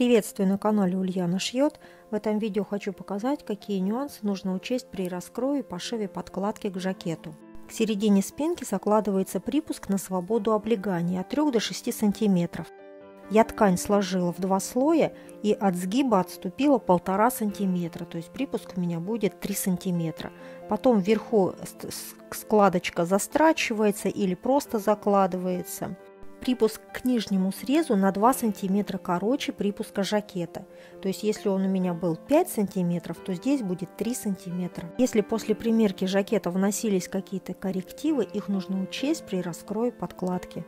Приветствую на канале Ульяна Шьет. В этом видео хочу показать, какие нюансы нужно учесть при раскрое и пошиве подкладки к жакету. К середине спинки закладывается припуск на свободу облегания от 3 до 6 сантиметров. Я ткань сложила в два слоя и от сгиба отступила полтора сантиметра, то есть припуск у меня будет 3 сантиметра. Потом вверху складочка застрачивается или просто закладывается. Припуск к нижнему срезу на 2 сантиметра короче припуска жакета. То есть если он у меня был 5 сантиметров, то здесь будет 3 сантиметра. Если после примерки жакета вносились какие-то коррективы, их нужно учесть при раскрое подкладки.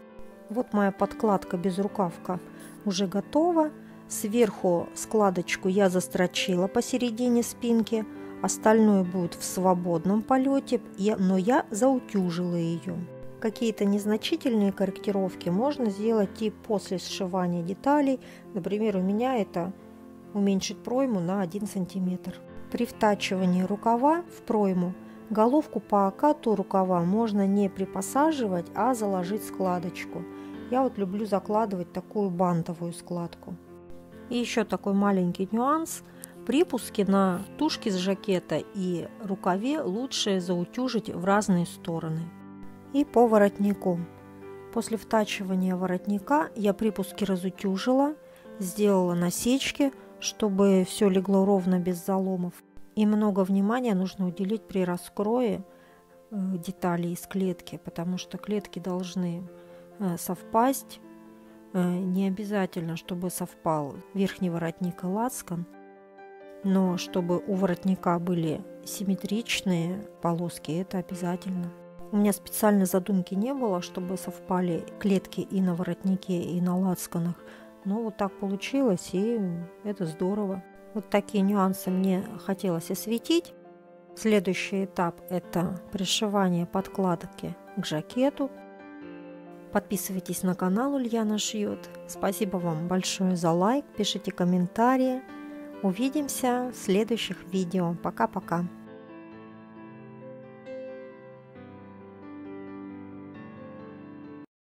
Вот моя подкладка без рукавка уже готова. Сверху складочку я застрочила посередине спинки. Остальное будет в свободном полете, но я заутюжила ее. Какие-то незначительные корректировки можно сделать и после сшивания деталей. Например, у меня это уменьшить пройму на 1 см. При втачивании рукава в пройму головку по окату рукава можно не припосаживать, а заложить складочку – я вот люблю закладывать такую бантовую складку. И еще такой маленький нюанс. Припуски на тушке с жакета и рукаве лучше заутюжить в разные стороны. И по воротнику. После втачивания воротника я припуски разутюжила, сделала насечки, чтобы все легло ровно без заломов. И много внимания нужно уделить при раскрое э, деталей из клетки, потому что клетки должны Э, совпасть. Э, не обязательно, чтобы совпал верхний воротник и лацкан, но чтобы у воротника были симметричные полоски, это обязательно. У меня специальной задумки не было, чтобы совпали клетки и на воротнике, и на лацканах. Но вот так получилось, и это здорово. Вот такие нюансы мне хотелось осветить. Следующий этап – это пришивание подкладки к жакету – Подписывайтесь на канал Ульяна Шьет. Спасибо вам большое за лайк, пишите комментарии. Увидимся в следующих видео. Пока-пока.